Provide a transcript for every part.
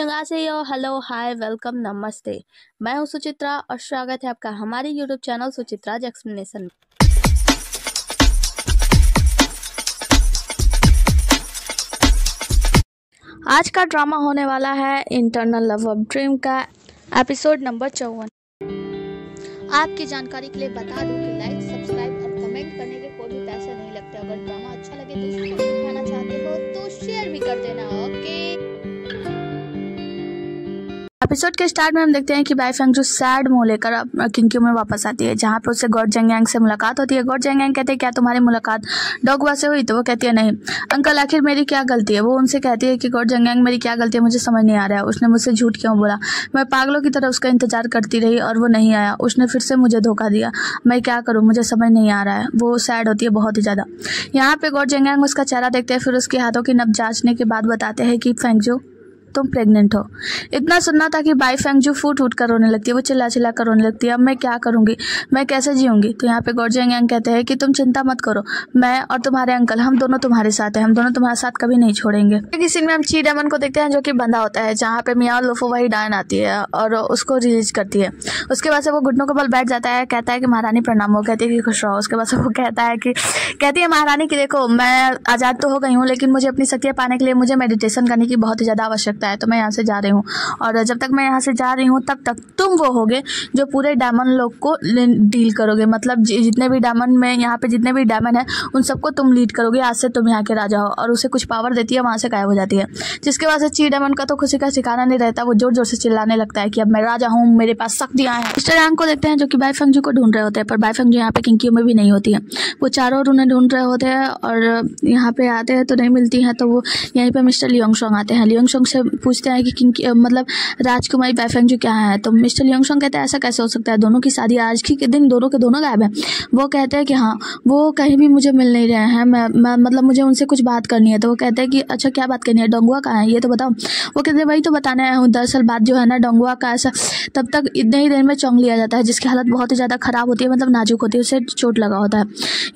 यो hello hi welcome नमस्ते मैं हूँ सुचित्रा और स्वागत है आपका हमारे यूट्यूब चैनल सुचित्राज एक्सप्लेनेशन आज का ड्रामा होने वाला है इंटरनल लव ऑफ़ ड्रीम का एपिसोड नंबर चौवन। आपकी जानकारी के लिए बता दूँ कि लाइक सब्सक्राइब और कमेंट करने के कोई भी पैसे नहीं लगते। अगर ड्रामा अच्छा लगे तो उसको चाहते हो तो शेयर भी कर देना। एपिसोड के स्टार्ट में हम देखते हैं कि बाई फेंग जो सैड मुँह लेकर किंक्यू में वापस आती है, जहाँ पर उससे गॉड जेंगयांग से मुलाकात होती है। गॉड जेंगयांग कहते हैं, क्या तुम्हारी मुलाकात डॉगवा से हुई? तो वो कहती है, नहीं। अंकल, आखिर मेरी क्या गलती है? वो उनसे कहती है कि गॉड जेंगयांग मेरी क्या गलती है? मुझे समझ नहीं आ रहा है। उसने मुझसे झूठ क्यों बोला? मैं पागलों की तरह उसका इंतज़ार करती रही और वो नहीं आया। उसने फिर से मुझे धोखा दिया। मैं क्या करूँ? मुझे समझ नहीं आ रहा है। वो सैड होती है बहुत ही ज़्यादा। यहाँ पे गॉड जेंगयांग उसका चेहरा देखते हैं, फिर उसके हाथों की नब जांचने के बाद बताते हैं कि फेंगजो तुम प्रेग्नेंट हो। इतना सुनना था कि बाई फेंग जो फूट उठ कर रोने लगती है, वो चिल्ला चिल्ला कर रोने लगती है, अब मैं क्या करूँगी? मैं कैसे जीऊँगी? तो यहाँ पे गौरजेंग यांग कहते हैं कि तुम चिंता मत करो, मैं और तुम्हारे अंकल, हम दोनों तुम्हारे साथ हैं, हम दोनों तुम्हारे साथ कभी नहीं छोड़ेंगे। किसी में हम ची डमन को देखते हैं जो कि बंधा होता है, जहाँ पे मियाँ लोफो वही डायन आती है और उसको रिलीज़ करती है। उसके बाद से वो घुटनों के बल बैठ जाता है, कहता है कि महारानी प्रणाम हो कहती है कि खुश रहो। उसके बाद वो कहता है कि, कहती है, महारानी की देखो, मैं आज़ाद तो हो गई हूँ, लेकिन मुझे अपनी शक्तियाँ पाने के लिए मुझे मेडिटेशन करने की बहुत ही ज़्यादा आवश्यकता सकता है तो मैं यहाँ से जा रही हूँ। और जब तक मैं यहाँ से जा रही हूँ, तब तक तुम वो होगे जो पूरे डायमंड लोग को डील करोगे। मतलब जितने भी डायमंड में, यहाँ पे जितने भी डायमंड है, उन सबको तुम लीड करोगे। आज से तुम यहाँ के राजा हो और उसे कुछ पावर देती है, वहाँ से गायब हो जाती है। जिसके वजह से ची डायमंड का तो खुशी का ठिकाना नहीं रहता, वो ज़ोर ज़ोर से चिल्लाने लगता है कि, अब मैं राजा हूँ, मेरे पास शक्तियाँ हैं। मिस्टर यांग को देखते हैं, जो कि बाई फंगजू को ढूंढ रहे होते हैं, पर बाई फंगजू यहाँ पे किंकियों में भी नहीं होती है। वो चारों उन्हें ढूंढ रहे होते हैं और यहाँ पे आते हैं तो नहीं मिलती हैं तो वो यहीं पर मिस्टर लियोंग शोंग आते हैं। लियोंग शोंग से पूछते हैं कि किंग मतलब राजकुमारी बैफेंग जो क्या है? तो मिस्टर लियोंगशोंग कहते हैं ऐसा कैसे हो सकता है? दोनों की शादी आज के दिन दोनों के दोनों गायब हैं। वो कहते हैं कि हाँ वो कहीं भी मुझे मिल नहीं रहे हैं मैं, मैं मतलब मुझे उनसे कुछ बात करनी है। तो वो कहते हैं कि अच्छा क्या बात करनी है? डोंगुआ कहाँ है? ये तो बताओ। वो कहते हैं वही तो बताने आया हूँ दरअसल बात जो है ना डोंगुआ का ऐसा तब तक इतने ही देर में चौंग लिया जाता है जिसकी हालत बहुत ही ज़्यादा खराब होती है मतलब नाजुक होती है उसे चोट लगा होता है।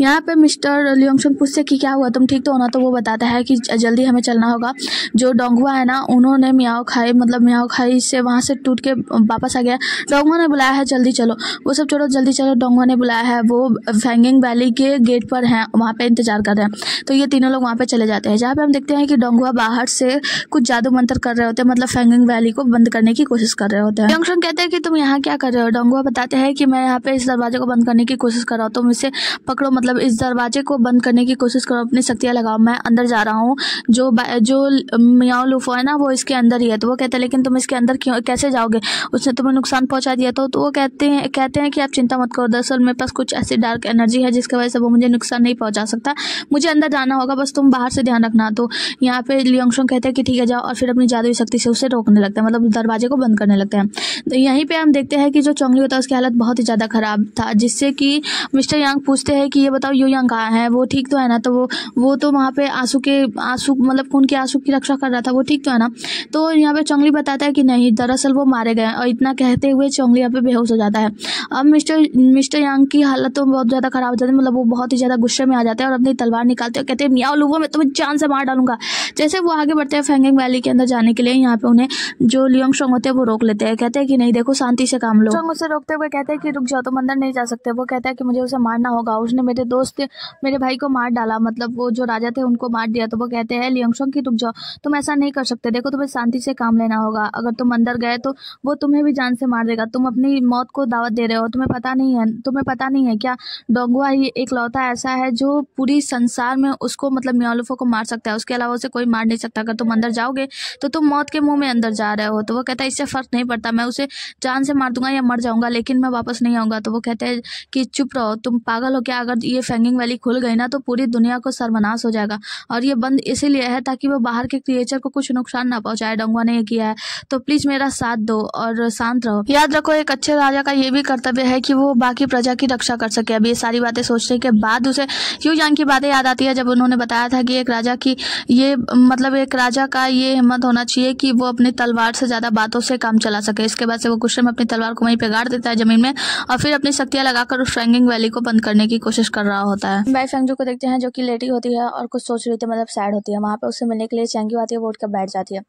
यहाँ पर मिस्टर लियोंगशोंग पूछते कि क्या हुआ? तुम ठीक तो होना तो वो बताता है कि जल्दी हमें चलना होगा। जो डोंगुआ है ना उन्होंने मियाओ खाई मतलब मियाओ खाई से वहाँ से टूट के वापस आ गया। डोंगो ने बुलाया है, जल्दी चलो। वो सब छोड़ो, जल्दी चलो। डोंगो ने बुलाया है, वो फैंगिंग वैली के गेट पर हैं, वहाँ पे इंतज़ार कर रहे हैं। तो ये तीनों लोग वहाँ पे चले जाते हैं। जहाँ पे हम देखते हैं कि डोंगुआ बाहर से कुछ जादू मंत्र कर रहे होते हैं मतलब फैंगिंग वैली को बंद करने की कोशिश कर रहे होते हैं। यंगशन कहते हैं कि, तुम यहाँ क्या कर रहे हो? डोंगुआ बताते हैं कि, मैं यहाँ पे इस दरवाजे को बंद करने की कोशिश कर रहा हूँ। तुम इसे पकड़ो मतलब इस दरवाजे को बंद करने की कोशिश करो, अपनी शक्तियाँ लगाओ। मैं अंदर जा रहा हूँ। जो जो मियाओ लूफो है ना, वो इसके अंदर ही है। तो वो कहते हैं लेकिन तुम इसके अंदर क्यों कैसे जाओगे? उसने तुम्हें नुकसान पहुँचा दिया। तो, तो वो कहते हैं कहते हैं कि आप चिंता मत करो। दरअसल मेरे पास कुछ ऐसी डार्क एनर्जी है जिसकी वजह से वो मुझे नुकसान नहीं पहुँचा सकता। मुझे अंदर जाना होगा बस तुम बाहर से ध्यान रखना। तो यहाँ पे लियोंगशोंग कहते हैं कि ठीक है जाओ और फिर अपनी जादुई शक्ति से उसे रोकने लगता है मतलब दरवाजे को बंद करने लगते हैं। तो यहीं पर हम देखते हैं कि जो चौंगली होता है उसकी हालत बहुत ही ज़्यादा खराब था जिससे कि मिस्टर यांग पूछते हैं कि ये बताओ यू यांग कहाँ है? वो ठीक तो है ना? तो वो वो तो वहाँ पे आँसू के आँसू मतलब खून के आँसू की रक्षा कर रहा था वो ठीक तो है ना? तो यहाँ पे चौंगली बताता है कि नहीं, दरअसल वो मारे गए और इतना कहते हुए चौंगली यहाँ पे बेहोश हो जाता है। अब मिस्टर मिस्टर यांग की हालत तो बहुत ज़्यादा खराब हो जाती है मतलब वो बहुत ही ज़्यादा गुस्से में आ जाते हैं और अपनी तलवार निकालते हैं कहते हैं, मियाँ लूबो मैं, तुम्हें जान से मार डालूँगा। जैसे वो आगे बढ़ते हैं फेंगिंग वैली के अंदर जाने के लिए, यहाँ पे उन्हें जो लियोंग शोंग होते हैं वो रोक लेते हैं। कहते हैं कि नहीं, देखो, शांति से काम लो। शोंग उसे रोकते हुए कहते हैं कि, रुक जाओ, तुम अंदर नहीं जा सकते। वो कहता है कि, मुझे उसे मारना होगा। उसने मेरे दोस्त, मेरे भाई को मार डाला मतलब वो जो राजा थे उनको मार दिया। तो वो कहते हैं, लियोंग शोंग की रुक जाओ, तुम ऐसा नहीं कर सकते। देखो तुम्हें शांति से काम लेना होगा। अगर तुम अंदर गए तो वो तुम्हें भी जान से मार देगा। तुम अपनी मौत को दावत दे रहे हो। तुम्हें पता नहीं है, तुम्हें पता नहीं है क्या डोंगुआ ही एक लौता ऐसा है जो पूरी संसार में उसको मतलब म्यालुफो को मार सकता है। उसके अलावा उसे कोई मार नहीं सकता। अगर तुम अंदर जाओगे तो तुम मौत के मुँह में अंदर जा रहे हो। तो वो कहता है, इससे फ़र्क नहीं पड़ता। मैं उसे जान से मार दूँगा या मर जाऊँगा, लेकिन मैं वापस नहीं आऊँगा। तो वो कहते हैं कि, चुप रहो। तुम पागल हो क्या? अगर ये फेंगिंग वैली खुल गई ना तो पूरी दुनिया को सर्वनाश हो जाएगा। और ये बंद इसीलिए है ताकि वो बाहर के क्रिएचर को कुछ नुकसान ना पहुँचाए डोंगुआ ने किया है। तो प्लीज़ मेरा साथ दो और शांत रहो। याद रखो, एक अच्छे राजा का ये भी कर्तव्य है कि वो बाकी प्रजा की रक्षा कर सके। अब ये सारी बातें सोचने के बाद उसे यू यांग की बातें याद आती है, जब उन्होंने बताया था कि एक राजा की ये मतलब एक राजा का ये हिम्मत होना चाहिए कि वो अपनी तलवार से ज़्यादा बातों से काम चला सके। इसके बाद से वो गुस्से में अपनी तलवार को वहीं पे गाड़ देता है ज़मीन में और फिर अपनी शक्तियाँ लगाकर उस फ्रेंगिंग वैली को बंद करने की कोशिश कर रहा होता है। बाई फेंगजू को देखते हैं जो कि लेटी होती है और कुछ सोच रही थी मतलब सैड होती है। वहाँ पे उससे मिलने के लिए चैंगी आती है, वो उठ कर बैठ जाती है।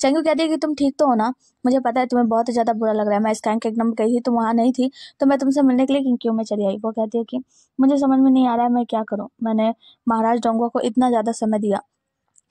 चंगू कहती है कि तुम ठीक तो हो ना? मुझे पता है तुम्हें बहुत ज़्यादा बुरा लग रहा है। मैं स्कैंक एकदम गई थी, तुम वहाँ नहीं थी तो मैं तुमसे मिलने के लिए क्यों मैं चली आई। वो कहती है कि मुझे समझ में नहीं आ रहा है, मैं क्या करूँ? मैंने महाराज डोंगो को इतना ज़्यादा समय दिया।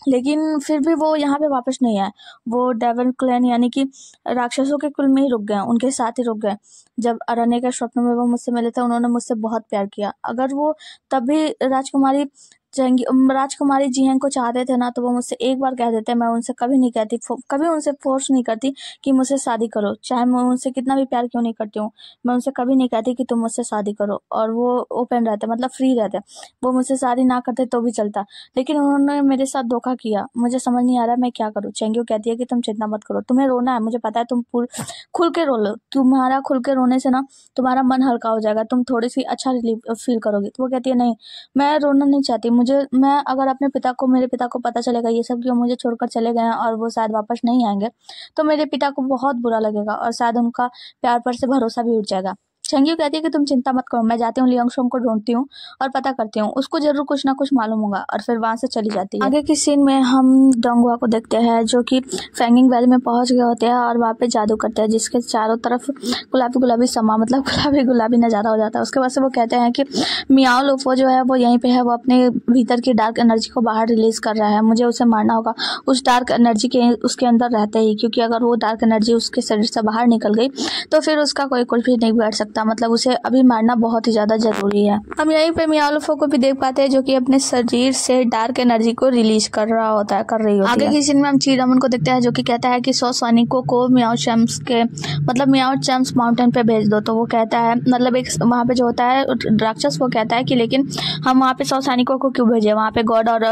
लेकिन फिर भी वो यहाँ पे वापस नहीं आए। वो डेवन क्लैन यानी कि राक्षसों के कुल में ही रुक गए, उनके साथ ही रुक गए। जब अरण्य के स्वप्न में वो मुझसे मिले थे, उन्होंने मुझसे बहुत प्यार किया। अगर वो तभी राजकुमारी जंगी राजकुमारी जी हैं को चाहते थे ना तो वो मुझसे एक बार कह देते, मैं उनसे कभी नहीं कहती कभी उनसे फोर्स नहीं करती कि मुझसे शादी करो। चाहे मैं उनसे कितना भी प्यार क्यों नहीं करती हूँ, मैं उनसे कभी नहीं कहती कि तुम मुझसे शादी करो, और वो ओपन रहते मतलब फ्री रहते। वो मुझसे शादी ना करते तो भी चलता। लेकिन उन्होंने मेरे साथ धोखा किया। मुझे समझ नहीं आ रहा, मैं क्या करूँ? चेंग्यू कहती है कि तुम चिंता मत करो, तुम्हें रोना है, मुझे पता है तुम खुल के रो लो। तुम्हारा खुल के रोने से ना, तुम्हारा मन हल्का हो जाएगा, तुम थोड़ी सी अच्छा रिलीफ फील करोगी। तो वो कहती है, नहीं, मैं रोना नहीं चाहती मुझे, मैं अगर अपने पिता को, मेरे पिता को पता चलेगा ये सब कि वो मुझे छोड़कर चले गए हैं और वो शायद वापस नहीं आएँगे तो मेरे पिता को बहुत बुरा लगेगा और शायद उनका प्यार पर से भरोसा भी उठ जाएगा। चंगी कहती है कि तुम चिंता मत करो, मैं जाती हूँ लियोंगशोंग को ढूंढती हूँ और पता करती हूँ। उसको ज़रूर कुछ ना कुछ मालूम होगा और फिर वहाँ से चली जाती है। आगे की सीन में हम डोंगुआ को देखते हैं, जो कि फैंगिंग वैली में पहुँच गए होते हैं और वहाँ पे जादू करते हैं, जिसके चारों तरफ़ गुलाबी गुलाबी समा मतलब गुलाबी गुलाबी नज़ारा हो जाता है। उसके बाद से वो कहते हैं कि मियाओ लोफो जो है, वो यहीं पे है, वो अपने भीतर की डार्क एनर्जी को बाहर रिलीज़ कर रहा है। मुझे उसे मारना होगा। उस डार्क एनर्जी के, उसके अंदर रहते ही, क्योंकि अगर वो डार्क एनर्जी उसके शरीर से बाहर निकल गई तो फिर उसका कोई कुछ भी नहीं बैठ सकता। मतलब उसे अभी मारना बहुत ही ज़्यादा ज़रूरी है। हम यहीं पे मियालोफो को भी देख पाते हैं जो कि अपने शरीर से डार्क एनर्जी को रिलीज़ कर रहा होता है कर रही होती आगे की सीन में हम चीरमन को देखते हैं जो कि कहता है कि सौ सैनिकों को मियाओ चैम्स के मतलब मियाओ चैम्स माउंटेन पे भेज दो। तो वो कहता है मतलब एक वहाँ पे जो होता है राक्षस वो कहता है कि लेकिन हम वहाँ पे सौ सैनिकों को क्यों भेजे? वहाँ पे गॉड और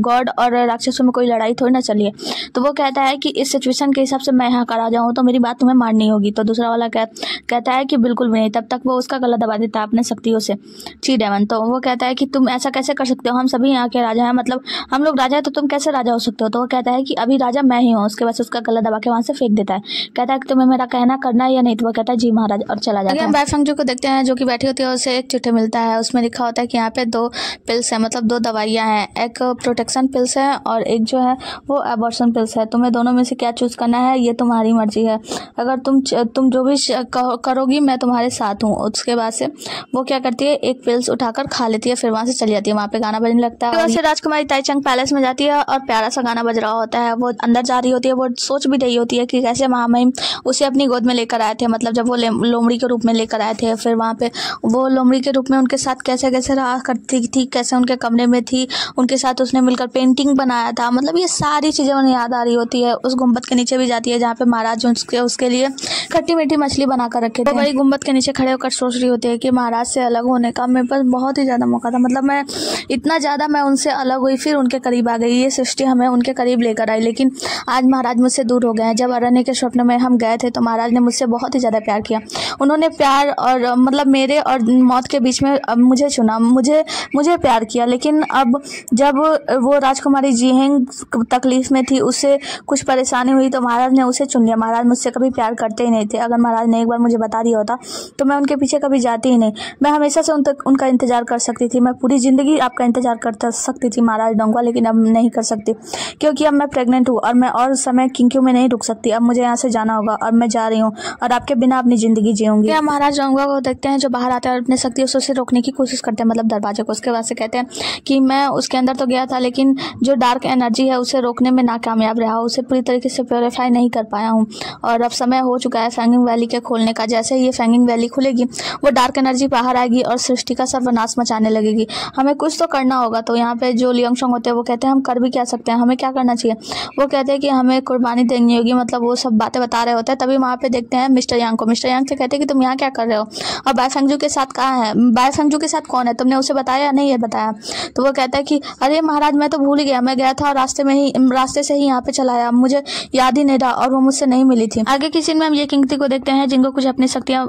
गॉड और राक्षसों में कोई लड़ाई थोड़ी ना चलिए तो वो कहता है कि इस सिचुएशन के हिसाब से मैं यहाँ कर जाऊँ तो मेरी बात तुम्हें मारनी होगी। तो दूसरा वाला कह, कहता है कि बिल्कुल नहीं तब तक वो उसका गला दबा देता है अपने शक्तियों से। ची डेवन तो वो कहता है कि तुम ऐसा कैसे कर सकते हो? हम सभी यहाँ के राजा हैं मतलब हम लोग राजा है तो तुम कैसे राजा हो सकते हो? तो वो कहता है कि अभी राजा मैं ही हूँ उसके बाद उसका गला दबा के वहाँ से फेंक देता है। कहता है कि तुम्हें मेरा कहना करना है या नहीं? तो वो कहता है जी महाराज और चला जाता है। बाई को देखते हैं जो कि बैठी होती है उसे एक चिट्ठी मिलता है। उसमें लिखा होता है कि यहाँ पे दो पिल्स है मतलब दो दवाइयाँ हैं। एक प्रोटेक्शन पिल्स है और एक जो है वो एबॉर्सन पिल्स है। तुम्हें दोनों में से क्या चूज़ करना है ये तुम्हारी मर्ज़ी है। अगर तुम तुम जो भी करोगी मैं तुम्हारे साथ हूँ। उसके बाद से वो क्या करती है एक पिल्स उठाकर खा लेती है फिर वहाँ से चली जाती है। वहाँ पे गाना बजने लगता है। वैसे राजकुमारी ताईचंग पैलेस में जाती है और प्यारा सा गाना बज रहा होता है। वो अंदर जा रही होती है वो सोच भी रही होती है कि कैसे महामहिम उसे अपनी गोद में लेकर आए थे। मतलब जब वो लोमड़ी के रूप में लेकर आए थे फिर वहाँ पे वो लोमड़ी के रूप में उनके साथ कैसे कैसे रहा करती थी कैसे उनके कमरे में थी उनके साथ उसने मिलकर पेंटिंग बनाया था। मतलब ये सारी चीज़ें उन्हें याद आ रही होती है। उस गुंबद के नीचे भी जाती है जहाँ पे महाराज उसके उसके लिए खट्टी मीठी मछली बनाकर रखे थे। वही गुंबद के नीचे खड़े होकर सोच रही होती है कि महाराज से अलग होने का मेरे पास बहुत ही ज़्यादा मौका था। मतलब मैं इतना ज़्यादा मैं उनसे अलग हुई, फिर उनके करीब आ गई। ये सृष्टि हमें उनके करीब लेकर आई, लेकिन आज महाराज मुझसे दूर हो गए हैं। जब अरण्य के स्वप्न में हम गए थे तो महाराज ने मुझसे बहुत ही ज़्यादा प्यार किया। उन्होंने प्यार और मतलब मेरे और मौत के बीच में, अब मुझे चुना, मुझे मुझे प्यार किया। लेकिन अब जब वो राजकुमारी जीहेंग तकलीफ़ में थी उससे कुछ परेशानी हुई तो महाराज ने उसे चुन लिया। महाराज मुझसे कभी प्यार करते ही नहीं थे। अगर महाराज ने एक बार मुझे बता दिया होता तो मैं उनके पीछे कभी जाती ही नहीं। मैं हमेशा से उन तक उनका इंतज़ार कर सकती थी। मैं पूरी ज़िंदगी आपका इंतज़ार कर सकती थी महाराज डोंगवा लेकिन अब नहीं कर सकती। क्योंकि अब मैं प्रेग्नेंट हूँ और मैं और समय किंक्यू में नहीं रुक सकती। अब मुझे यहाँ से जाना होगा और मैं जा रही हूँ और आपके बिना अपनी ज़िंदगी जीऊँगी। या महाराज डोंगवा को देखते हैं जो बाहर आते हैं और अपने शक्तियों से उसे रोकने की कोशिश करते हैं मतलब दरवाजे को। उसके बाद से कहते हैं कि मैं उसके अंदर तो गया था, लेकिन जो डार्क एनर्जी है उसे रोकने में नाकामयाब रहा। उसे पूरी तरीके से प्योरीफाई नहीं कर पाया हूँ। और अब समय हो चुका है फैंगिंग वैली के खोलने का। जैसे ये फैंगिंग वैली खुलेगी, वो डार्क एनर्जी बाहर आएगी और सृष्टि का सर्वनाश मचाने लगेगी। हमें कुछ तो करना होगा तो यहाँ पे जो लियंगशोंग होते हैं, वो कहते हैं, हम कर भी क्या सकते हैं? हमें क्या करना चाहिए? वो कहते हैं कि हमें कुर्बानी देनी होगी मतलब वो सब बातें बता रहे होते हैं, तभी वहाँ पे देखते हैं मिस्टर यांग को। मिस्टर यांग से कहते हैं कि, तुम यहाँ क्या कर रहे हो? और बायफंगजू के साथ कहाँ है? बायफंगजू के साथ कौन है? तुमने उसे बताया नहीं? है बताया। तो वो कहता है कि, अरे महाराज, मैं तो भूल गया। मैं गया था और रास्ते में ही, रास्ते से ही यहाँ पे चलाया मुझे याद ही नहीं रहा और वो मुझसे नहीं मिली थी। आगे किसी में हम ये किंगती को देखते हैं, जिनको कुछ अपनी शक्तियाँ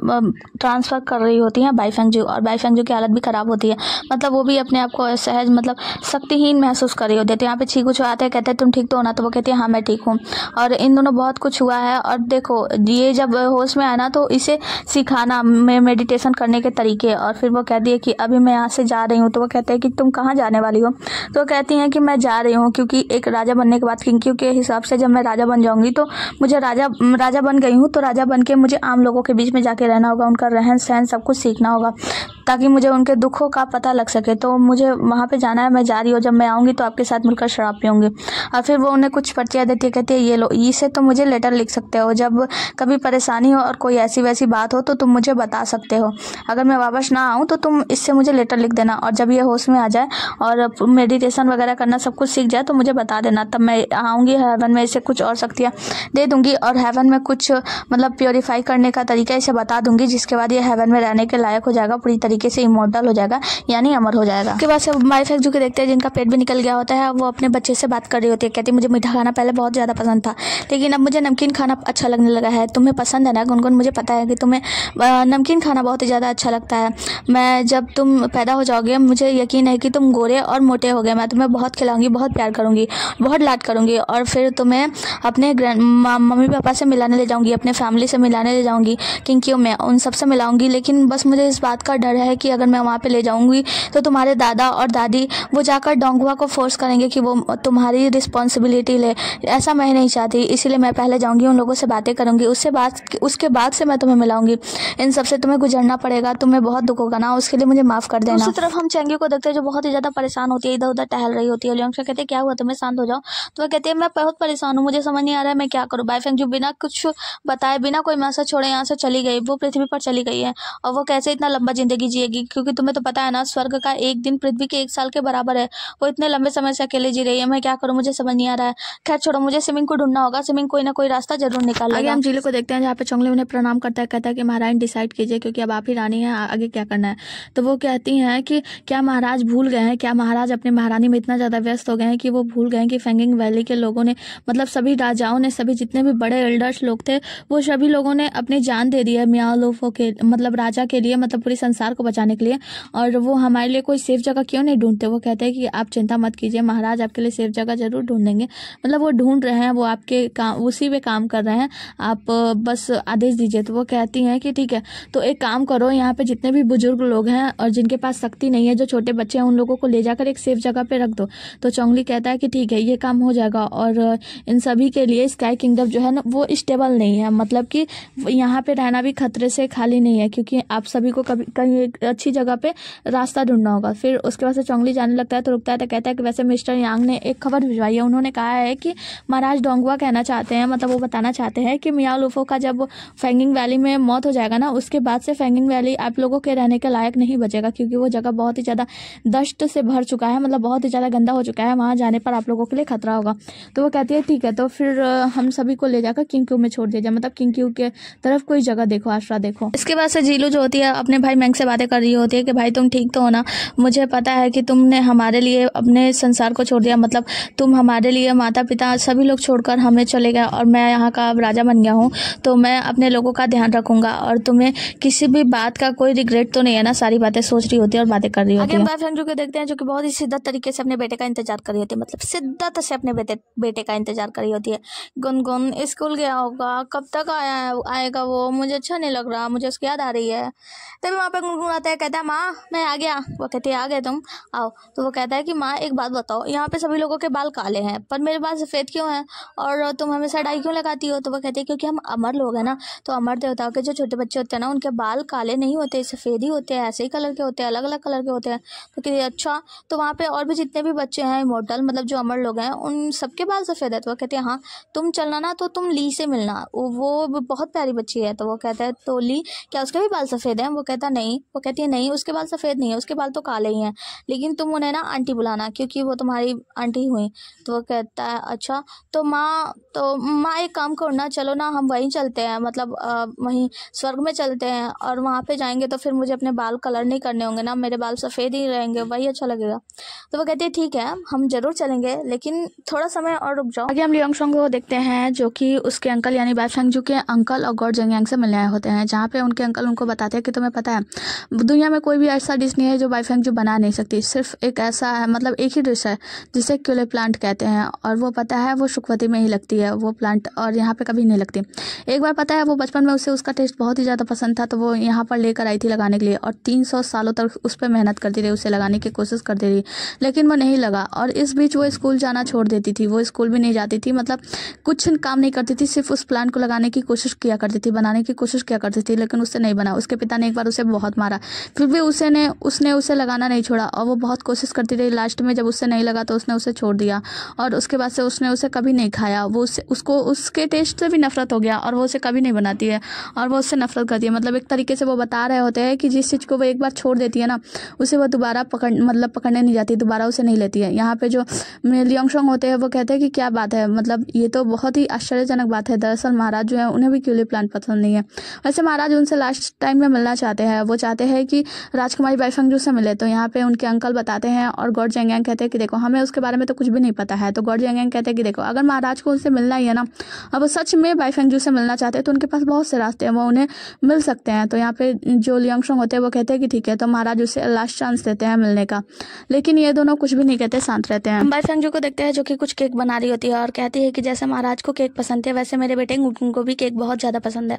ट्रांसफ़र कर रही होती हैं बाईफेंगजू और बाईफेंगजू की हालत भी ख़राब होती है। मतलब वो भी अपने आप को सहज मतलब शक्तिहीन महसूस कर रही होती है। तो यहाँ पे चीकू जो आते हैं, कहते हैं, तुम ठीक तो होना तो वो कहती है हाँ मैं ठीक हूँ। और इन दोनों बहुत कुछ हुआ है। और देखो, ये जब होश में आया ना तो इसे सिखाना मेडिटेशन करने के तरीके। और फिर वो कहती है कि, अभी मैं यहाँ से जा रही हूँ। तो वो कहते हैं कि, तुम कहाँ जाने वाली हो? तो कहती हैं कि, मैं जा रही हूँ क्योंकि एक राजा बनने के बाद किंक्यू के हिसाब से जब मैं राजा बन जाऊँगी तो मुझे राजा राजा बन गई हूँ तो राजा बन के मुझे आम लोगों के बीच में जाके रहना होगा। उनका रहन सहन सब कुछ सीखना होगा। ताकि मुझे उनके दुखों का पता लग सके। तो मुझे वहाँ पे जाना है, मैं जा रही हूँ। जब मैं आऊँगी तो आपके साथ मिलकर शराब पीऊँगी। और फिर वो उन्हें कुछ पर्चियाँ देती है, कहती है, ये लो, इसे तो मुझे लेटर लिख सकते हो। जब कभी परेशानी हो और कोई ऐसी वैसी बात हो तो तुम मुझे बता सकते हो। अगर मैं वापस ना आऊँ तो तुम इससे मुझे लेटर लिख देना। और जब ये होश में आ जाए और मेडिटेशन वगैरह करना सब कुछ सीख जाए तो मुझे बता देना। तब मैं आऊँगी हेवन में इसे कुछ और शक्तियाँ दे दूँगी और हेवन में कुछ मतलब प्योरीफाई करने का तरीका इसे बता दूँगी, जिसके बाद ये हेवन में रहने के लायक हो जाएगा, पूरी तरीके तरीके से इमोर्टल हो जाएगा, यानी अमर हो जाएगा। उसके बाद से फैक्ट जो देखते हैं, जिनका पेट भी निकल गया होता है, वो अपने बच्चे से बात कर रही होती है, कहती मुझे मीठा खाना पहले बहुत ज़्यादा पसंद था, लेकिन अब मुझे नमकीन खाना अच्छा लगने लगा है, तुम्हें पसंद है ना? गुनगुन, मुझे पता है कि तुम्हें नमकीन खाना बहुत ही ज़्यादा अच्छा लगता है। मैं जब तुम पैदा हो जाओगे, मुझे यकीन है कि तुम गोरे और मोटे हो गए मैं तुम्हें बहुत खिलाऊँगी, बहुत प्यार करूँगी, बहुत लाड करूँगी, और फिर तुम्हें अपने मम्मी पापा से मिलाने ले जाऊँगी, अपने फैमिली से मिलाने ले जाऊँगी क्योंकि मैं उन सबसे मिलाऊँगी, लेकिन बस मुझे इस बात का डर है कि अगर मैं वहाँ पे ले जाऊँगी तो तुम्हारे दादा और दादी वो जाकर डोंगुआ को फोर्स करेंगे कि वो तुम्हारी रिस्पॉन्सिबिलिटी ले। ऐसा मैं नहीं चाहती, इसीलिए मैं पहले जाऊँगी, उन लोगों से बातें करूँगी। उससे बाद, उसके बाद से मैं तुम्हें मिलाऊँगी। इन सबसे तुम्हें गुजरना पड़ेगा, तुम्हें बहुत दुख होगा ना, उसके लिए मुझे माफ़ कर देना। दूसरी तरफ़ हम चेंगी को देखते हैं, जो बहुत ही ज़्यादा परेशान होती है इधर उधर टहल रही होती है लियोंग से कहते क्या हुआ, तुम्हें शांत हो जाओ? तो वह कहती है, मैं बहुत परेशान हूँ, मुझे समझ नहीं आ रहा है, मैं क्या करूँ? बाई जो बिना कुछ बताए, बिना कोई मैसेज छोड़े यहाँ से चली गई, वो पृथ्वी पर चली गई है, और वो कैसे इतना लंबा ज़िंदगी जिएगी क्योंकि तुम्हें तो पता है ना स्वर्ग का एक दिन पृथ्वी के एक साल के बराबर है। वो इतने लंबे समय से अकेले जी रही है। मैं क्या करूँ? मुझे समझ नहीं आ रहा है। खैर छोड़ो मुझे स्विमिंग को ढूंढना होगा। स्विमिंग कोई ना कोई रास्ता ज़रूर निकाल आगे हम ज़िले को देखते हैं जहाँ पे चोंगले उन्हें प्रणाम करता है कहता है कि महाराज डिसाइड कीजिए क्योंकि अब आप ही रानी है आगे क्या करना है? तो वो कहती हैं कि क्या महाराज भूल गए हैं? क्या महाराज अपने महारानी में इतना ज़्यादा व्यस्त हो गए हैं कि वो भूल गए हैं कि फेंगिंग वैली के लोगों ने मतलब सभी राजाओं ने सभी जितने भी बड़े एल्डर्स लोग थे वो सभी लोगों ने अपनी जान दे दी है। मियाँ लोफो के मतलब राजा के लिए मतलब पूरे संसार को बचाने के लिए। और वो हमारे लिए कोई सेफ़ जगह क्यों नहीं ढूंढते? वो कहते हैं कि आप चिंता मत कीजिए, महाराज आपके लिए सेफ़ जगह ज़रूर ढूंढेंगे। मतलब वो ढूंढ रहे हैं, वो आपके काम, उसी पे काम कर रहे हैं। आप बस आदेश दीजिए। तो वो कहती हैं कि ठीक है तो एक काम करो, यहाँ पे जितने भी बुज़ुर्ग लोग हैं और जिनके पास शक्ति नहीं है, जो छोटे बच्चे हैं, उन लोगों को ले जाकर एक सेफ़ जगह पे रख दो। तो चौंगली कहता है कि ठीक है, ये काम हो जाएगा। और इन सभी के लिए स्काई किंगडम जो है ना, वो स्टेबल नहीं है। मतलब कि यहाँ पे रहना भी खतरे से खाली नहीं है, क्योंकि आप सभी को कभी, कहीं अच्छी जगह पे रास्ता ढूंढना होगा। फिर उसके बाद से चौंगली जाने लगता है तो रुकता है तो कहता है कि वैसे मिस्टर यांग ने एक खबर भिजवाई है। उन्होंने कहा है कि महाराज डोंगवा कहना चाहते हैं मतलब वो बताना चाहते हैं कि मियाँ लूफो का जब फेंगिंग वैली में मौत हो जाएगा ना, उसके बाद से फेंगिंग वैली आप लोगों के रहने के लायक नहीं बचेगा क्योंकि वो जगह बहुत ही ज़्यादा दष्ट से भर चुका है मतलब बहुत ही ज़्यादा गंदा हो चुका है। वहाँ जाने पर आप लोगों के लिए खतरा होगा। तो वो कहती है, ठीक है तो फिर हम सभी को ले जाकर किंक्यू में छोड़ दिया जाए मतलब किंक्यू के तरफ़ कोई जगह देखो आश्रा देखो। इसके बाद से जीलू जो होती है अपने भाई मैंग से बातें कर रही होती है कि भाई तुम ठीक तो हो ना? मुझे पता है कि तुमने हमारे लिए अपने संसार को छोड़ दिया। मतलब तुम हमारे लिए माता पिता सभी लोग छोड़कर हमें चले गए और मैं यहाँ का अब राजा बन गया हूँ। तो मैं अपने लोगों का ध्यान रखूँगा और तुम्हें किसी भी बात का कोई रिग्रेट तो नहीं है ना? सारी बातें सोच रही होती है और बातें कर रही होती है। जो देखते हैं जो कि बहुत ही शिद्दत तरीके से अपने बेटे का इंतज़ार कर रही होती है। मतलब शिद्दत से अपने बेटे बेटे का इंतज़ार कर रही होती है। गुनगुन स्कूल गया होगा कब तक आया आएगा वो? मुझे अच्छा नहीं लग रहा मुझे उसकी याद आ रही है। तभी वहाँ पे गुनगुन आता है, कहता है, माँ, मैं आ गया। वो कहती है, आ गए तुम? आओ। तो वो कहता है कि, माँ, एक बात बताओ, यहाँ पे सभी लोगों के बाल काले हैं, पर मेरे बाल सफ़ेद क्यों हैं? और तुम हमेशा डाई क्यों लगाती हो? तो वो कहती है, क्योंकि हम अमर लोग हैं ना तो अमर देवताओं के जो छोटे बच्चे होते हैं ना, उनके बाल काले नहीं होते, सफ़ेद ही होते हैं, ऐसे ही कलर के होते हैं अलग अलग कलर के होते हैं। तो कहती अच्छा तो वहाँ पे और भी जितने भी बच्चे हैं इमोटल मतलब जो अमर लोग हैं, उन सबके बाल सफ़ेद है? तो वो कहते हैं हाँ तुम चलना ना तो तुम ली से मिलना। वो बहुत प्यारी बच्ची है तो वो कहता है तो ली, क्या उसके भी बाल सफ़ेद हैं? वो कहता नहीं। वो कहती है, नहीं, उसके बाल सफ़ेद नहीं है, उसके बाल तो काले ही हैं, लेकिन तुम उन्हें ना आंटी बुलाना, क्योंकि वो तुम्हारी आंटी हुई। तो वो कहता है अच्छा तो माँ तो माँ, एक काम करो ना, चलो ना, हम वहीं चलते हैं मतलब वहीं स्वर्ग में चलते हैं, और वहाँ पर जाएँगे तो फिर मुझे अपने बाल कलर नहीं करने होंगे ना, मेरे बाल सफ़ेद ही रहेंगे, वही अच्छा लगेगा। तो वो कहती है, ठीक है, हम ज़रूर चलेंगे, लेकिन थोड़ा समय और रुक जाओ। आगे हम लियोंग शोंग को देखते हैं, जो कि उसके अंकल यानी बाइफेंगजू के अंकल और गौर जंगयांग से मिलने आए होते हैं, जहाँ पे उनके अंकल उनको बताते हैं कि, तुम्हें पता है दुनिया में कोई भी ऐसा डिश नहीं है जो बाइफेंगजू बना नहीं सकती। सिर्फ़ एक ऐसा है मतलब एक ही डिश है, जिसे क्यूले प्लांट कहते हैं। और वो पता है, वो सुखवती में ही लगती है, वो प्लांट और यहाँ पर कभी नहीं लगती। एक बार पता है, वो बचपन में उसे उसका टेस्ट बहुत ही ज़्यादा पसंद था तो वो यहाँ पर लेकर आई थी लगाने के लिए और तीन सौ सालों तक उस पर मेहनत करती रही, उसे लगाने की कोशिश करती रही, लेकिन वो नहीं लगा। और इस बीच वो स्कूल जाना छोड़ देती थी, वो स्कूल भी नहीं जाती थी मतलब कुछ काम नहीं करती थी, सिर्फ़ उस प्लांट को लगाने की कोशिश किया करती थी, बनाने की कोशिश किया करती थी, लेकिन उससे नहीं बना। उसके पिता ने एक बार उसे बहुत मारा फिर भी उसे ने उसने उसे लगाना नहीं छोड़ा और वो बहुत कोशिश करती रही। लास्ट में जब उससे नहीं लगा तो उसने उसे छोड़ दिया और उसके बाद से उसने उसे कभी नहीं खाया। वो उससे उसको उसके टेस्ट से भी नफरत हो गया और वो उसे कभी नहीं बनाती है और वो उससे नफरत करती है। मतलब एक तरीके से वो बता रहे होते हैं कि जिस चीज़ को वो एक बार छोड़ देती है ना, उसे वो दोबारा पकड़ मतलब पकड़ने नहीं जाती, दोबारा उसे नहीं लेती है। यहाँ पे जो लियोंगशोंग होते हैं वो कहते हैं कि क्या बात है मतलब ये तो बहुत ही आश्चर्यजनक बात है। दरअसल महाराज जो है उन्हें भी क्यूली प्लांट पसंद नहीं है। वैसे महाराज उनसे लास्ट टाइम में मिलना चाहते हैं, वो चाहते हैं कि राजकुमारी बाईफंगजू से मिले तो यहाँ पे उनके अंकल बताते हैं और गौर जेंगैंग कहते हैं कि देखो, हमें उसके बारे में तो कुछ भी नहीं पता है। तो गौर जेंगैंग कहते हैं कि देखो, अगर महाराज को उनसे मिलना ही है ना, अब वो सच में बाईफेंगजू से मिलना चाहते हैं तो उनके पास बहुत से रास्ते हैं, वो उन्हें मिल सकते हैं। तो यहाँ पे जो लियांगशोंग होते हैं, वो कहते हैं कि ठीक है तो महाराज उसे लास्ट चांस देते हैं मिलने का। लेकिन ये दोनों कुछ भी नहीं कहते, शांत रहते हैं। बाईफेंगजू को देखते हैं, जो कि कुछ केक बना रही होती है और कहती है कि जैसे महाराज को केक पसंद है, वैसे मेरे बेटे गुनगुन को भी केक बहुत ज़्यादा पसंद है।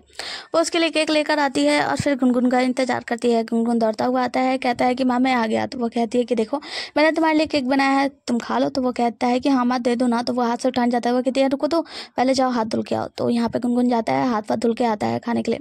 वो उसके लिए केक लेकर आती है और फिर गुनगुन का इंतज़ार करती है। गुनगुन दौड़ता हुआ आता है, कहता है कि, माँ, मैं आ गया तो वो कहती है कि, देखो, मैंने तुम्हारे लिए केक बनाया है, तुम खा लो। तो वो कहता है कि हाँ माँ, दे दो ना। तो वो हाथ से उठाने जाता है, वो कहती है, रुको तो पहले जाओ, हाथ धुल के आओ। तो यहाँ पे गुनगुन जाता है हाथ वाथ धुल के आता है खाने के लिए।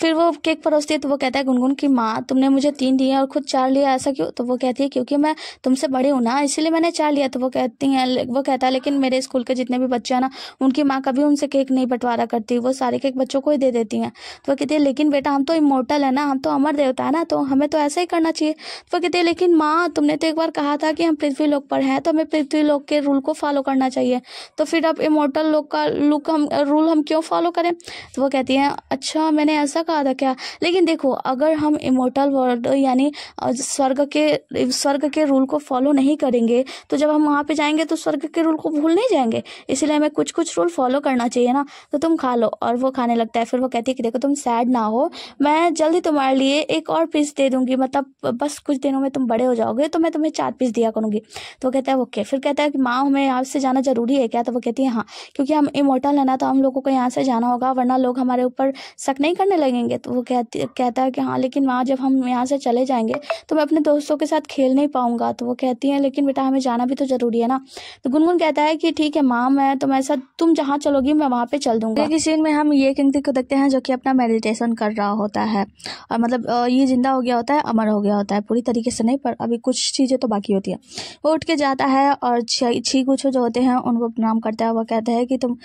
फिर वो केक परोसती है तो वो कहता है, गुनगुन की माँ, तुमने मुझे तीन दिए और खुद चार लिया, ऐसा क्यों? तो वो कहती है, क्योंकि मैं तुमसे बड़ी हूँ ना, इसीलिए मैंने चार लिया। तो वो कहती हैं वो कहता है, लेकिन मेरे स्कूल के जितने भी बच्चे हैं ना, उनकी माँ कभी उनसे केक नहीं बंटवारा करती, वो सारे केक बच्चों को ही दे देती हैं। तो वो कहती है, लेकिन बेटा, हम तो इमोटल है ना, हम तो अमर देवता है ना तो हमें तो ऐसा ही करना चाहिए। तो वो कहती है, लेकिन माँ, तुमने तो एक बार कहा था कि हम पृथ्वी लोक पर हैं तो हमें पृथ्वी लोक के रूल को फॉलो करना चाहिए। तो फिर अब इमोटल लोग का लुक हम रूल हम क्यों फॉलो करें? तो वो कहती हैं अच्छा मैंने ऐसा कहा था क्या? लेकिन देखो, अगर हम इमोटल वर्ल्ड यानी स्वर्ग के स्वर्ग के रूल को फॉलो नहीं करेंगे तो जब हम वहाँ पे जाएँगे तो स्वर्ग के रूल को भूल नहीं जाएँगे। इसलिए हमें कुछ कुछ रूल फॉलो करना चाहिए ना। तो तुम खा लो, और वो खाने लगता है, फिर वो कहती है कि देखो, तुम सैड ना हो। मैं जल्दी तुम्हारे लिए एक और पीस दे दूँगी मतलब बस कुछ दिनों में तुम बड़े हो जाओगे तो मैं तुम्हें चार पीस दिया करूँगी। तो कहता है, ओके। फिर कहता है कि, माँ, हमें यहाँ से जाना ज़रूरी है क्या? तो वो कहती है हाँ। क्योंकि हम इमोटल है ना तो हम लोगों को यहाँ से जाना होगा, वरना लोग हमारे ऊपर शक नहीं करने लगेंगे। तो वो कहती, कहता है कि हाँ लेकिन माँ जब हम यहाँ से चले जाएँगे तो मैं अपने दोस्तों के साथ खेल नहीं पाऊँगा। तो वो कहती है, लेकिन बेटा, हमें जाना भी तो ज़रूरी है ना? तो गुनगुन कहता है कि, ठीक है माँ, मैं तो ऐसा तुम जहाँ चलोगी, मैं वहाँ पे चल दूँगा। एक सीन में हम ये किंगती को देखते हैं, जो कि अपना मेडिटेशन कर रहा होता है। और मतलब ये ज़िंदा हो गया होता है, अमर हो गया होता है, पूरी तरीके से नहीं, पर अभी कुछ चीज़ें तो बाकी होती है। वो उठ के जाता है और छी कुछ जो होते हैं, उनको प्रणाम करता है। वो कहता है कि, तुम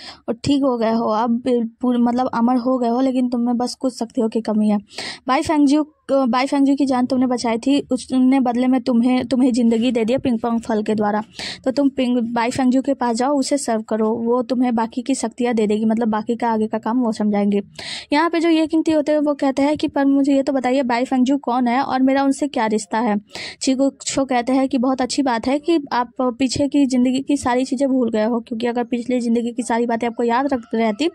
ठीक हो गए हो, अब मतलब अमर हो गए हो, लेकिन तुम्हें बस कुछ शक्तियों कि कमी है। भाई फेंगजू बाई फेंगजू की जान तुमने बचाई थी, उसने बदले में तुम्हें तुम्हें ज़िंदगी दे दिया पिंग पोंग फल के द्वारा। तो तुम पिंग, बाई फेंगजू के पास जाओ, उसे सर्व करो, वो तुम्हें बाकी की शक्तियाँ दे देगी मतलब बाकी का आगे का काम वो समझाएँगे। यहाँ पे जो ये किंगती होते हैं, वो कहते हैं कि, पर मुझे ये तो बताइए, बाई फेंगजू कौन है और मेरा उनसे क्या रिश्ता है? चीको छो कहते हैं कि, बहुत अच्छी बात है कि आप पीछे की ज़िंदगी की सारी चीज़ें भूल गए हो, क्योंकि अगर पिछली ज़िंदगी की सारी बातें आपको याद रख, रहती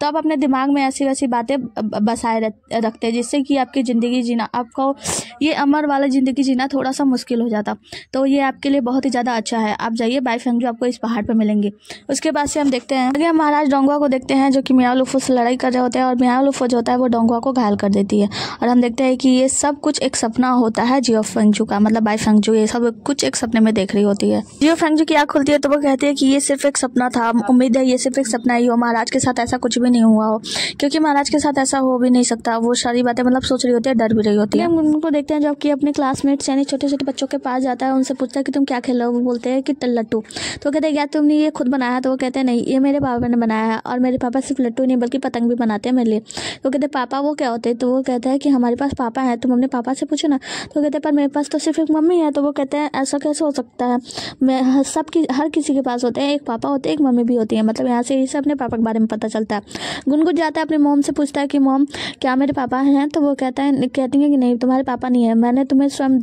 तो आप अपने दिमाग में ऐसी वैसी बातें बसाए रखते, जिससे कि आपकी ज़िंदगी जीना आपको ये अमर वाला ज़िंदगी जीना थोड़ा सा मुश्किल हो जाता। तो ये आपके लिए बहुत ही ज़्यादा अच्छा है। आप जाइए बाई फेंग आपको इस पहाड़ पर मिलेंगे। उसके बाद से हम देखते हैं। आगे महाराज डोंगुआ को देखते हैं, जो कि मियाँ लुफो से लड़ाई कर रहे होते हैं, और मियाँ लुफो जो होता है, वो डोंगुआ को घायल कर देती है। और हम देखते हैं कि ये सब कुछ एक सपना होता है जियो फेंगजू का मतलब बाई फेंगजू ये सब कुछ एक सपने में देख रही होती है। जियो फेंगजू की आँख खुलती है तो वो कहती है कि ये सिर्फ़ एक सपना था। उम्मीद है ये सिर्फ़ एक सपना ही हो। महाराज के साथ ऐसा कुछ भी नहीं हुआ हो, क्योंकि महाराज के साथ ऐसा हो भी नहीं सकता। वो सारी बातें मतलब सोच रही होती है, डर भी रही होती है। हम उनको देखते हैं जब कि अपने क्लासमेट्स यानी छोटे छोटे बच्चों के पास जाता है, उनसे पूछता है कि तुम क्या खेल रहे हो? वो बोलते हैं कि लट्टू तो कहते हैं क्या तुमने ये खुद बनाया? तो वो कहते हैं, नहीं, ये मेरे पापा ने बनाया है और मेरे पापा सिर्फ़ लट्टू नहीं, बल्कि पतंग भी बनाते हैं मेरे लिए। तो कहते पापा, वो क्या होते? हैं तो वो कहता है कि, हमारे पास पापा है, तुम अपने पापा से पूछो ना। तो कहते पर मेरे पास तो सिर्फ़ एक मम्मी है। तो वो कहते हैं, ऐसा कैसे हो सकता है? मैं सब हर किसी के पास होते हैं, एक पापा होते हैं, एक मम्मी भी होती है। मतलब यहाँ से इसे अपने पापा के बारे में पता चलता है। गुनगुन जाता है, अपने मोम से पूछता है कि, मोम, क्या मेरे पापा हैं? तो वो कहता है, कहती हैं कि नहीं, तुम्हारे पापा नहीं है, मैंने तुम्हें स्वयं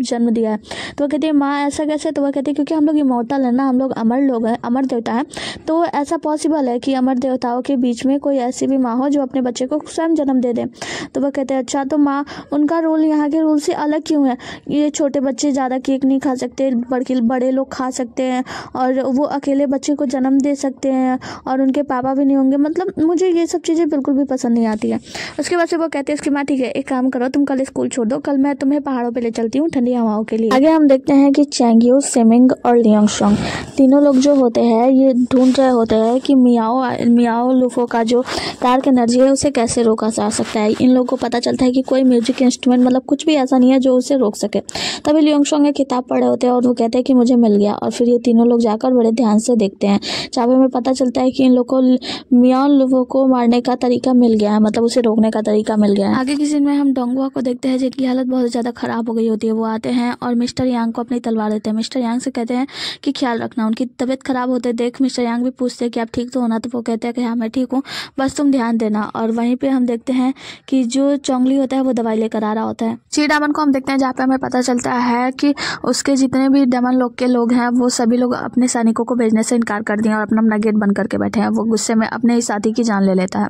जन्म दिया है। तो वो कहती है, माँ, ऐसा कैसे? तो वो कहती है, क्योंकि हम लोग इमोटल है ना, हम लोग अमर लोग हैं, अमर देवता है। तो ऐसा पॉसिबल है कि अमर देवताओं के बीच में कोई ऐसी भी माँ हो जो अपने बच्चे को स्वयं जन्म दे दे? तो वह कहते हैं अच्छा तो माँ, उनका रोल यहाँ के रूल से अलग क्यों है? ये छोटे बच्चे ज़्यादा केक नहीं खा सकते बड़े बड़े लोग खा सकते हैं, और वो अकेले बच्चे को जन्म दे सकते हैं, और उनके पापा भी नहीं होंगे। मतलब मुझे ये सब चीज़ें बिल्कुल भी पसंद नहीं आती है। उसके बाद से वो कहते हैं, उसकी माँ, ठीक है, एक काम करो तुम कल स्कूल छोड़ दो, कल मैं तुम्हें पहाड़ों पर ले चलती हूँ ठंडी हवाओं के लिए। आगे हम देखते हैं कि चैंगयू, सेमिंग और लियोंग तीनों लोग जो होते हैं, ये ढूंढ रहे होते हैं कि मियाओ मियाओ लुफो का जो डार्क एनर्जी है, उसे कैसे रोका जा सकता है। इन लोगों को पता चलता है कि कोई म्यूज़िक इंस्ट्रूमेंट मतलब कुछ भी ऐसा नहीं है जो उसे रोक सके। तभी लियोंगशोंग एक किताब पढ़े होते हैं और वो कहते हैं कि मुझे मिल गया। और फिर ये तीनों लोग जाकर बड़े ध्यान से देखते हैं। पे हमें पता चलता है कि इन लोगों को मियाओ लोगों को मारने का तरीका मिल गया है मतलब उसे रोकने का तरीका मिल गया है। आगे किसी सीन में हम डोंगुआ को देखते हैं जिनकी हालत बहुत ज़्यादा ख़राब हो गई होती है। वो आते हैं और मिस्टर यांग को अपनी तलवार देते हैं। मिस्टर यांग से कहते हैं कि ख्याल रखना, उनकी तबीयत खराब होते देख मिस्टर यांग भी पूछते हैं कि आप ठीक तो होना तो वो कहते हैं कि हाँ मैं ठीक हूँ, बस तुम ध्यान देना। और वहीं पे हम देखते हैं कि जो चौंगली होता है, वो दवाई लेकर आ रहा होता है। ची डामन को हम देखते हैं, जहाँ पे हमें पता चलता है कि उसके जितने भी डमन लोग के लोग हैं, वो सभी लोग अपने सैनिकों को भेजने से इनकार कर दिए और अपना अपना गेट बंद करके बैठे हैं। वो गुस्से में अपने ही साथी की जान ले लेता है।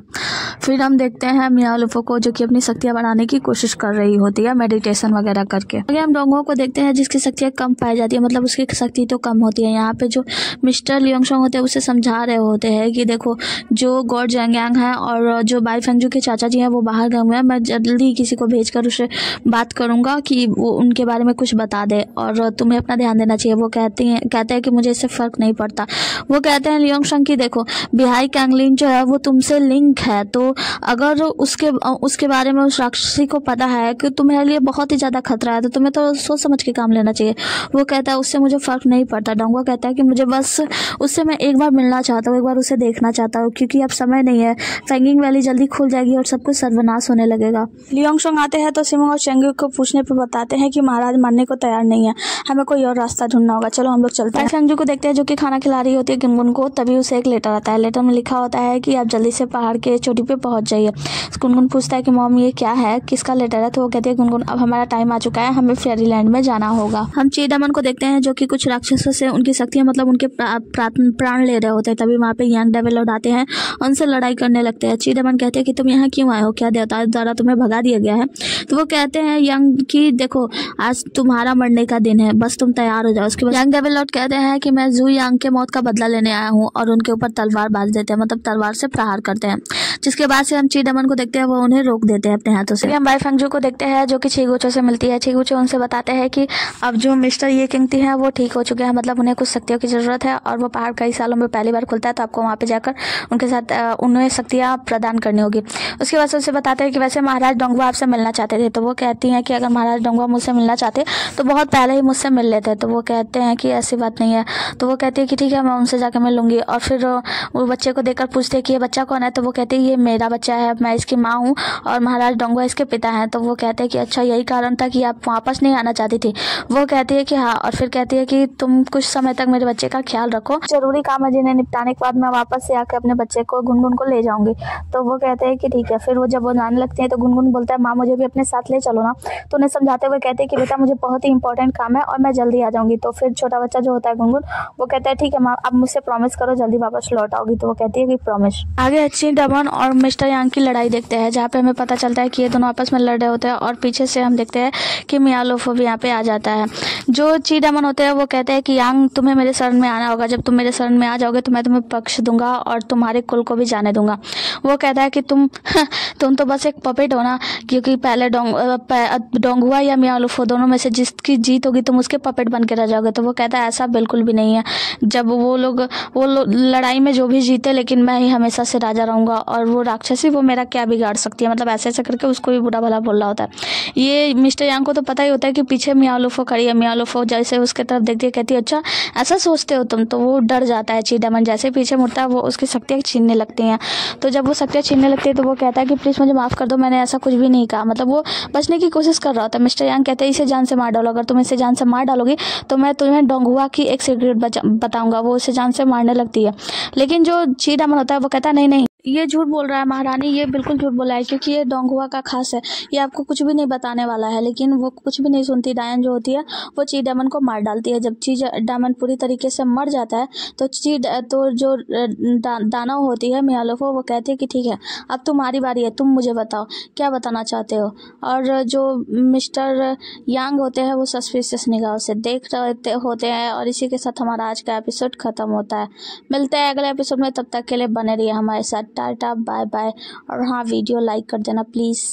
फिर हम देखते हैं मियाँ लुफो को, जो कि अपनी शक्तियाँ बढ़ाने की कोशिश कर रही होती है मेडिटेशन वगैरह करके। आगे हम डोंगों को देखते हैं, जिसकी शक्तियाँ कम पाई जाती है मतलब उसकी शक्ति तो कम होती है। यहाँ पे जो मिस्टर लियोंगशोंग होते हैं, उसे समझा रहे होते हैं कि देखो, जो गॉड जैंग है और जो बाई फेंगजू के चाचा जी हैं, वो बाहर गए हुए हैं। मैं जल्दी किसी को भेज कर उसे बात करूँगा कि वो उनके बारे में कुछ बता दे और तुम्हें अपना ध्यान देना चाहिए। वो कहती हैं, कहते हैं कि मुझे इससे फ़र्क नहीं पड़ता। वो कहते हैं लियोंग शंग की देखो, बिहाई कैंगलिन जो है, वो तुमसे लिंक है। तो अगर उसके उसके बारे में उस राक्षसी को पता है कि तुम्हारे लिए बहुत ही ज़्यादा खतरा है तो तुम्हें तो सोच समझ के काम लेना चाहिए। वो कहता है उससे मुझे फ़र्क नहीं पड़ता। डोंगो कहता है कि मुझे बस उससे मैं एक बार मिलना चाहता हूँ एक बार उसे देखना चाहता हूँ क्योंकि अब समय नहीं है। फैंगिंग वैली जल्दी खुल जाएगी और सब कुछ सर्वनाश होने लगेगा। लियोंग शंग आते हैं तो सिमो और चेंगू को पूछने पर बताते हैं कि महाराज मानने को तैयार नहीं है। हमें कोई और रास्ता ढूंढना होगा। चलो हम लोग चलते हैं। चेंगू को देखते हैं जो कि खाना खिला रही होती है गुनगुन को तभी उसे एक लेटर आता है। लेटर में लिखा होता है कि आप जल्दी से पहाड़ के चोटी पे पहुँच जाइए। गुनगुन पूछता है कि मॉम ये क्या है? किसका लेटर है तो वो कहती है गुनगुन, अब हमारा टाइम आ चुका है, हमें फेरी लैंड में जाना होगा। हम चीडमन को देखते हैं, जो कि कुछ राक्षसों से उनकी शक्तियाँ मतलब उनके प्राण ले रहे होते हैं। तभी वहाँ पे यंग डेवल उठाते हैं, उनसे लड़ाई करने लगते हैं। चीडमन कहते हैं कि, तुम यहाँ क्यों आए हो? क्या देवता द्वारा तुम्हें भगा दिया गया है? तो वो कहते हैं यंग की, देखो, आज तुम्हारा मरने का दिन है, बस तुम तैयार हो जाओ। उसके बाद यंग डेवल कहते हैं कि, मैं जू यंग के मौत का बदला लेने आया हूँ और उनके ऊपर तलवार बाज देते हैं मतलब तलवार से प्रहार करते हैं। जिसके बाद से हम चीडमन को देखते हैं, वो उन्हें रोक देते हैं अपने हाथों से। हम बाई फंगजू को देखते हैं, जो कि छीगुचो से मिलती है। छीगुचो उनसे बताते हैं कि अब जो मिस्टर ये किंगती हैं, वो ठीक हो चुके हैं। मतलब उन्हें कुछ शक्तियों की ज़रूरत है और वो पहाड़ कई सालों में पहली बार खुलता है तो आपको वहाँ पे जाकर उनके साथ उन्हें शक्तियाँ प्रदान करनी होगी। उसके बाद से उसे बताते हैं कि वैसे महाराज डोंगवा आपसे मिलना चाहते थे तो वो कहती हैं कि अगर महाराज डोंगवा मुझसे मिलना चाहते तो बहुत पहले ही मुझसे मिल लेते। तो वो कहते हैं कि ऐसी बात नहीं है। तो वो कहती है कि ठीक है, मैं उनसे जाकर मिल लूँगी। और फिर वो बच्चे को देखकर पूछते हैं कि ये बच्चा कौन है? तो वो कहते हैं, ये मेरा बच्चा है, मैं इसकी माँ हूँ और महाराज डोंगवा इसके पिता तो वो कहते हैं कि अच्छा यही कारण था कि आप वापस नहीं आना चाहती थी। वो कहती है कि हाँ और फिर कहती है कि तुम कुछ समय तक मेरे बच्चे का ख्याल रखो। ज़रूरी काम है जिन्हें निपटाने के बाद मैं वापस से आकर अपने बच्चे को गुनगुन को ले जाऊँगी। तो वो कहते हैं कि ठीक है, फिर वो जब वो जाने लगती है तो गुनगुन बोलता है, माँ, मुझे भी अपने साथ ले चलो ना। तो उन्हें समझाते हुए कहते हैं कि, बेटा, मुझे बहुत ही इंपॉर्टेंट काम है और मैं जल्दी आ जाऊँगी। तो फिर छोटा बच्चा जो होता है गुनगुन, वो कहता है, ठीक है, माँ अब मुझसे प्रॉमिस करो, जल्दी वापस लौट आओगी। तो वो कहती है कि प्रॉमिस आगे अच्छी डमन और मिस्टर यांग की लड़ाई देखते हैं, जहाँ पे हमें पता चलता है कि ये दोनों आपस में लड़ होते हैं और पीछे से हम देखते हैं कि मियाँ लोफो भी यहाँ पे आ जाता है। जो ची डमन होते हैं वो कहते हैं कि यांग तुम्हें मेरे शरण में आना होगा। जब तुम मेरे शरण में आ जाओगे तो मैं तुम्हें पक्ष दूँगा और तुम्हारे कुल को भी जाने दूँगा। वो कहता है कि तुम तुम तो बस एक पपेट हो ना क्योंकि पहले डोंग डोंगुआ या मियाँ लोफो दोनों में से जिसकी जीत होगी तुम उसके पपेट बन के रह जाओगे। तो वो कहता है ऐसा बिल्कुल भी नहीं है। जब वो लोग वो लो, लड़ाई में जो भी जीते लेकिन मैं ही हमेशा से राजा रहूँगा और वो राक्षसी वो मेरा क्या बिगाड़ सकती है? मतलब ऐसे ऐसे करके उसको भी बुरा भला बोल रहा होता है। ये मिस्टर यांग को तो पता ही होता है कि पीछे मियालोफो खड़ी है। मियालोफो जैसे उसके तरफ़ देखती है, कहती है अच्छा ऐसा सोचते हो तुम? तो वो डर जाता है चीडामन जैसे पीछे मुड़ता है, वो उसकी शक्तियाँ छीनने लगती हैं। तो जब वो शक्तियाँ छीनने लगती है तो वो कहता है कि, प्लीज़ मुझे माफ़ कर दो, मैंने ऐसा कुछ भी नहीं कहा। मतलब वो बचने की कोशिश कर रहा होता है। मिस्टर यांग कहते हैं, इसे जान से मार डालो। अगर तुम इसे जान से मार डालोगी तो मैं तुम्हें डोंगुआ की एक सीक्रेट बताऊँगा। वो उसे जान से मारने लगती है। लेकिन जो चीडामन होता है, वो कहता है, नहीं नहीं ये झूठ बोल रहा है महारानी ये बिल्कुल झूठ बोला है क्योंकि ये डोंगुआ का खास है। ये आपको कुछ भी नहीं बताने वाला है लेकिन वो कुछ भी नहीं सुनती। डायन जो होती है वो ची डायमंड को मार डालती है। जब चीज़ डायमंड पूरी तरीके से मर जाता है तो ची तो जो दा, दानव होती है मियालोफो वो कहती है कि ठीक है अब तुम्हारी बारी है तुम मुझे बताओ क्या बताना चाहते हो? और जो मिस्टर यांग होते हैं वो सस्पिशियस निगाह से देख रहे होते हैं और इसी के साथ हमारा आज का एपिसोड ख़त्म होता है। मिलते हैं अगले एपिसोड में तब तक के लिए बने रहिए हमारे साथ। टाटा बाय बाय और हाँ वीडियो लाइक कर देना प्लीज़।